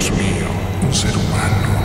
Dios mío, un ser humano.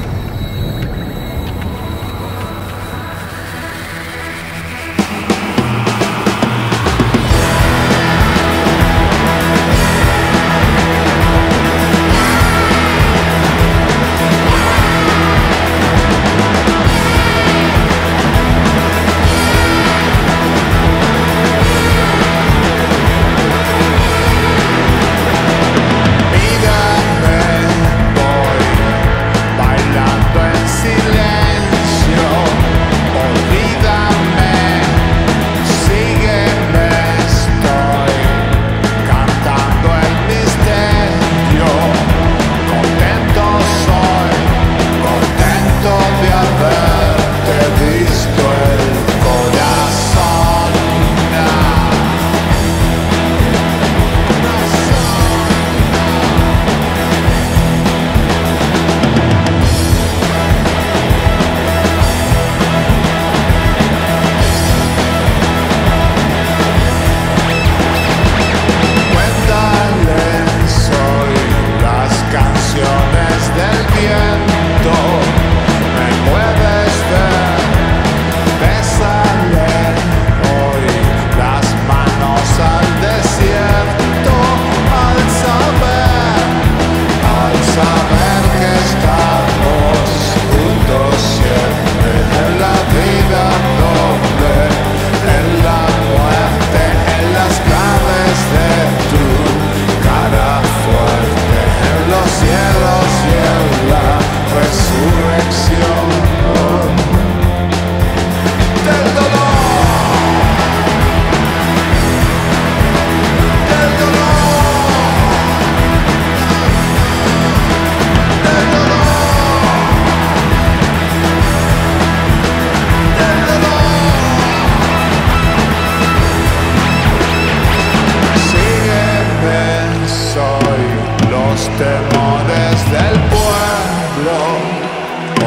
amores del pueblo,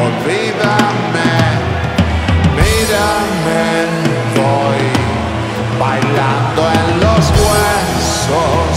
olvídame, mírame, voy bailando en los huesos.